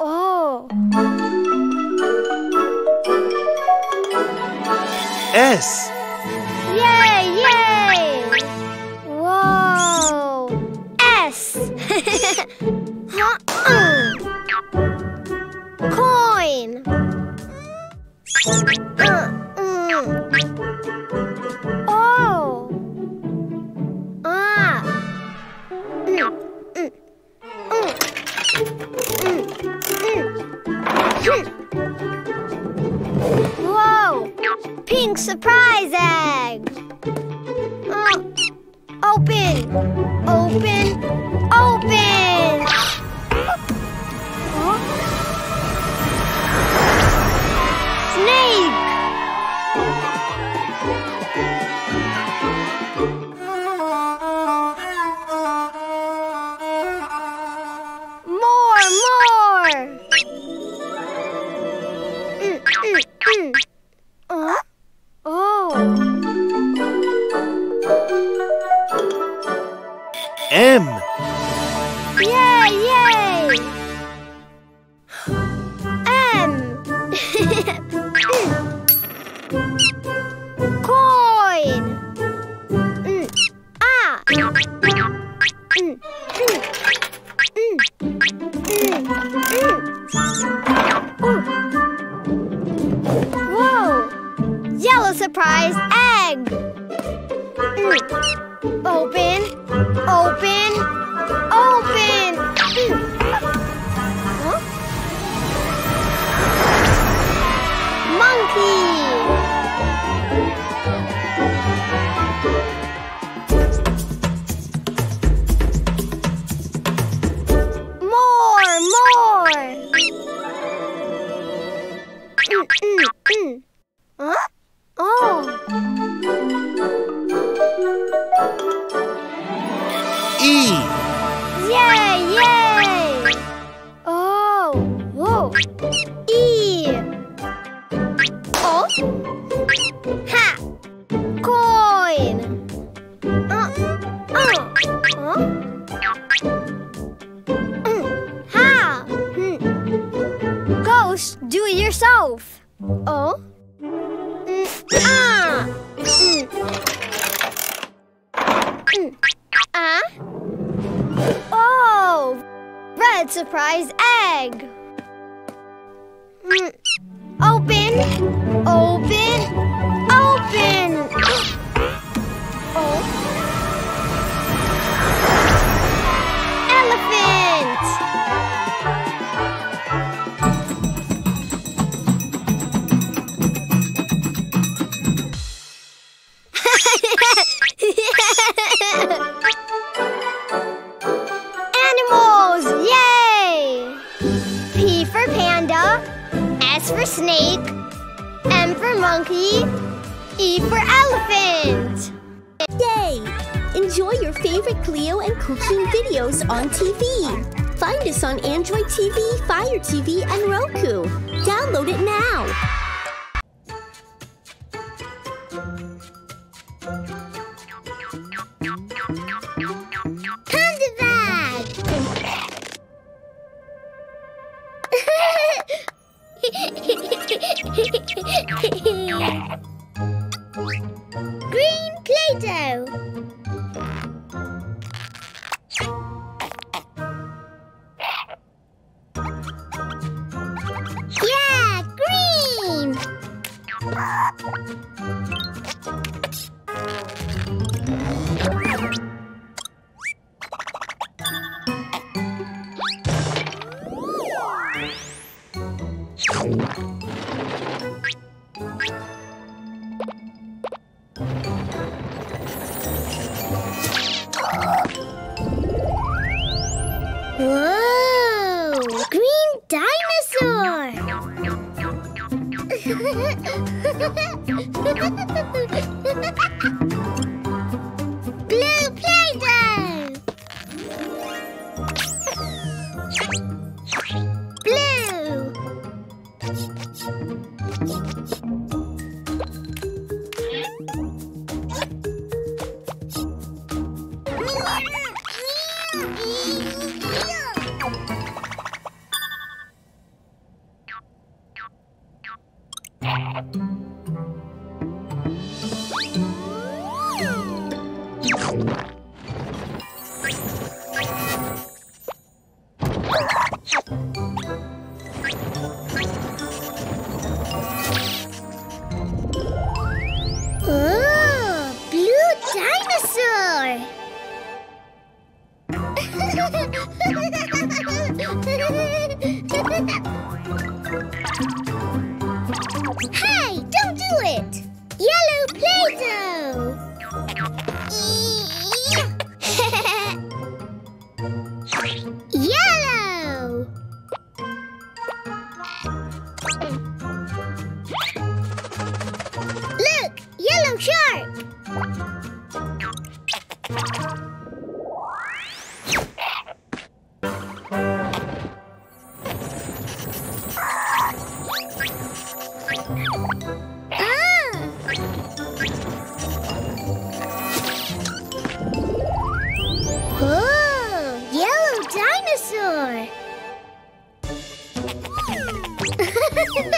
Oh! S. Yay! Yay! Whoa! S. Huh? Whoa! Pink surprise egg. Oh. Open! Open! Open! Yellow Oh. Mm, ah. Mm. Ah. Oh! Red surprise egg! Mm. Open! Open! E for elephant. Yay! Enjoy your favorite Cleo and Cuquin videos on TV. Find us on Android TV, Fire TV, and Roku. Download it now. Whoa! Green dinosaur! Oh, dinosaur! Whoa!